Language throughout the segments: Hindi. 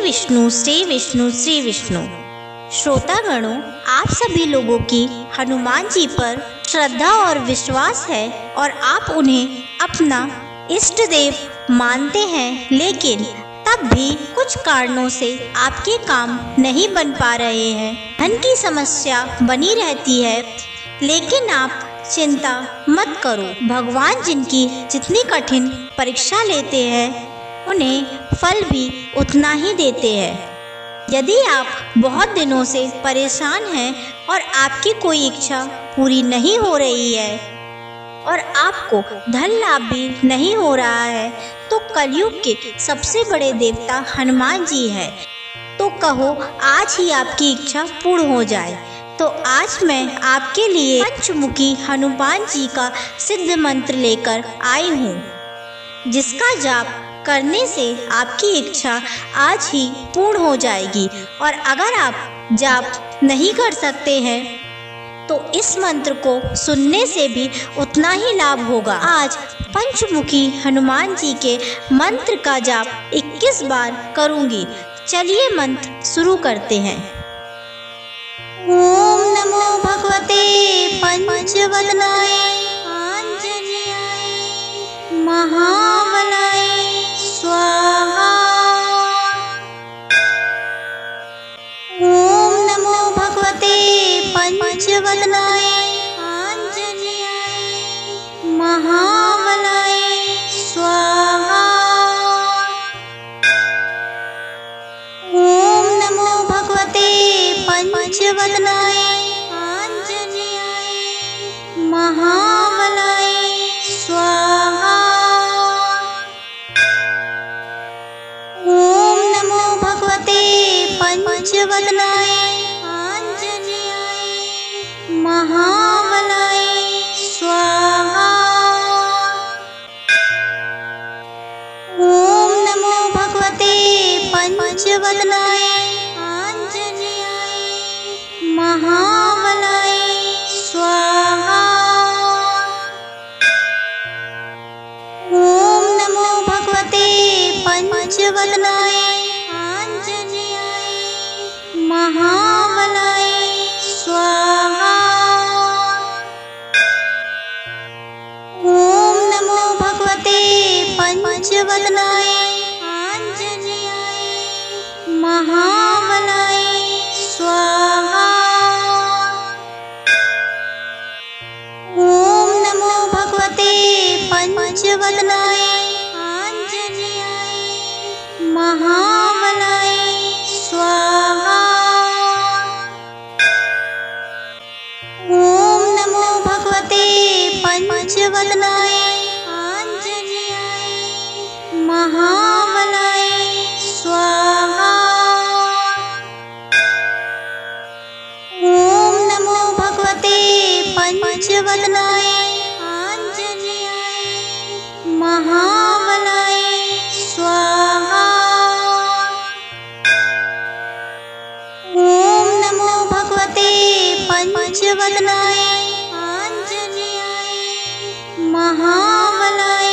विष्णु, श्री विष्णु श्री विष्णु। श्रोतागणों, आप सभी लोगों की हनुमान जी पर श्रद्धा और विश्वास है और आप उन्हें अपना इष्ट देव मानते हैं, लेकिन तब भी कुछ कारणों से आपके काम नहीं बन पा रहे हैं। धन की समस्या बनी रहती है, लेकिन आप चिंता मत करो। भगवान जिनकी जितनी कठिन परीक्षा लेते हैं उन्हें फल भी उतना ही देते हैं। यदि आप बहुत दिनों से परेशान हैं और आपकी कोई इच्छा पूरी नहीं हो रही है और आपको धन लाभ भी नहीं हो रहा है तो कलयुग के सबसे बड़े देवता हनुमान जी है। तो कहो, आज ही आपकी इच्छा पूर्ण हो जाए। तो आज मैं आपके लिए पंचमुखी हनुमान जी का सिद्ध मंत्र लेकर आई हूँ, जिसका जाप करने से आपकी इच्छा आज ही पूर्ण हो जाएगी। और अगर आप जाप नहीं कर सकते हैं तो इस मंत्र को सुनने से भी उतना ही लाभ होगा। आज पंचमुखी हनुमान जी के मंत्र का जाप 21 बार करूँगी। चलिए मंत्र शुरू करते हैं। ओम नमो भगवते पंचवदनाय। पंचवदनाय आंजनेयाय महाबलाय स्वाहा। ओम नमो भगवते पंचवदनाय आंजनेयाय महाबलाय स्वाहा। ओम नमो महाबलाय स्वाहा। ओम नमो भगवते पंचवदनाय आंजनेयाय महाबलाय स्वाहा। ओम नमो भगवते पंचवदनाय आंजनेयाय महाबलाय पंचवदनाय आंजनेयाय महाबलाय स्वाहा। ओम नमो भगवते पंचवदनाय आंजनेयाय महाबलाय स्वाहा। ओम नमो भगवते पंचवदनाय पंचवदनाय आंजनेयाय महाबलाय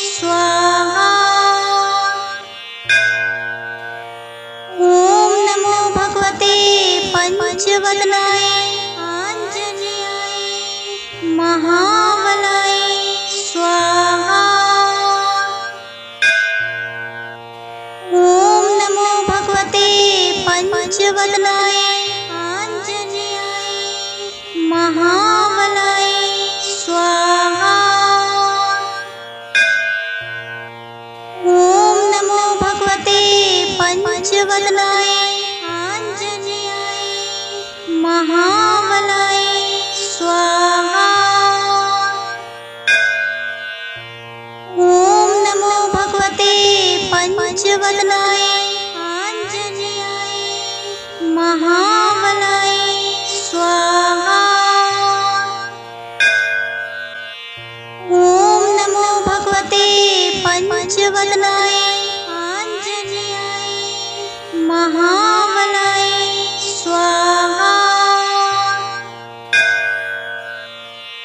स्वाहा। ओम नमो भगवते पंचवदनाय आंजनेयाय महाबलाय स्वाहा। ओम पंचवदनाय पंचवदनाय आंजनेयाय महाबलाय स्वाहा। ओम नमो भगवते पंचवदनाय आंजनेयाय महाबलाय स्वाहा। ओम नमो भगवते पंचवदनाय आंजनेयाय महावलय स्वाहा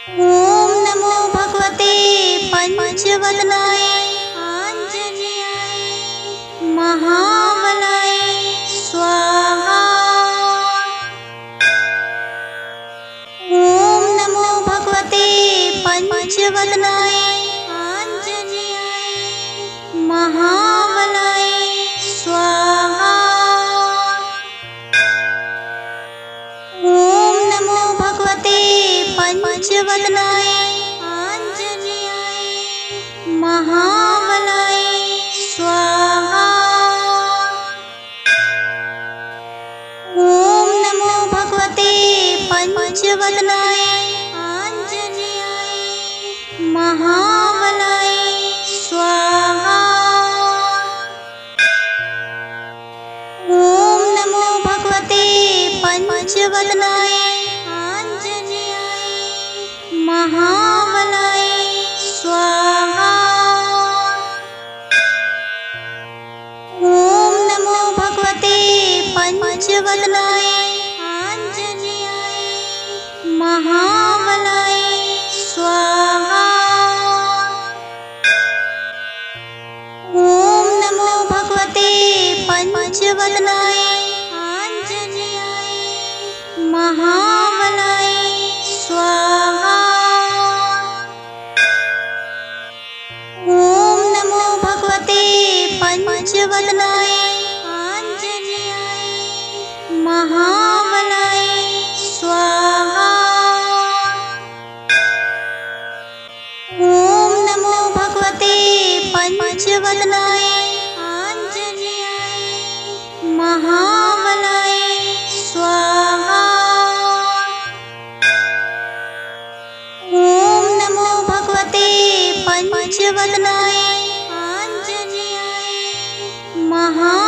ॐ नमो भगवते पञ्चवदनाय आञ्जनेयाय महावलय स्वाहा ॐ नमो भगवते पञ्चवदनाय आञ्जनेयाय महा पंचवदनाय आञ्जनेयाय महाबलाय स्वाहा। ॐ नमो भगवते पंचवदनाय आञ्जनेयाय महाबलाय स्वाहा। ॐ नमो भगवते पंचवदनाय आञ्जनेयाय पंचवदनाय, आञ्जनेयाय, महाबलाय, स्वाहा। ॐ नमो भगवते पंचवदनाय, आञ्जनेयाय, महाबलाय, स्वाहा। ॐ नमो भगवते आञ्जनेयाय महाबलाय स्वाहा ॐ नमो भगवते पंचवदनाय आञ्जनेयाय महाबलाय स्वाहा ॐ नमो भगवते पंचवदनाय आञ्जनेयाय महाबलाय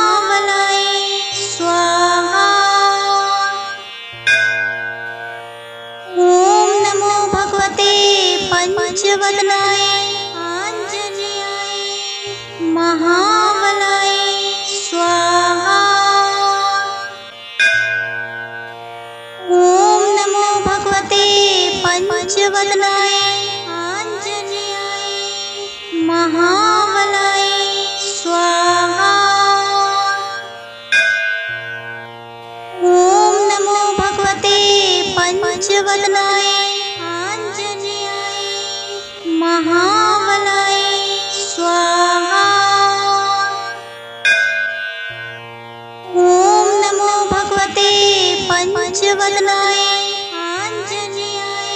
पंचवदनाय आंजनियाए महावलाए स्वाहा। ओम नमो भगवते पंचवदनाय पंचवदनाय आञ्जनेयाय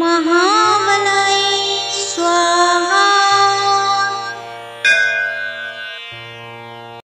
महा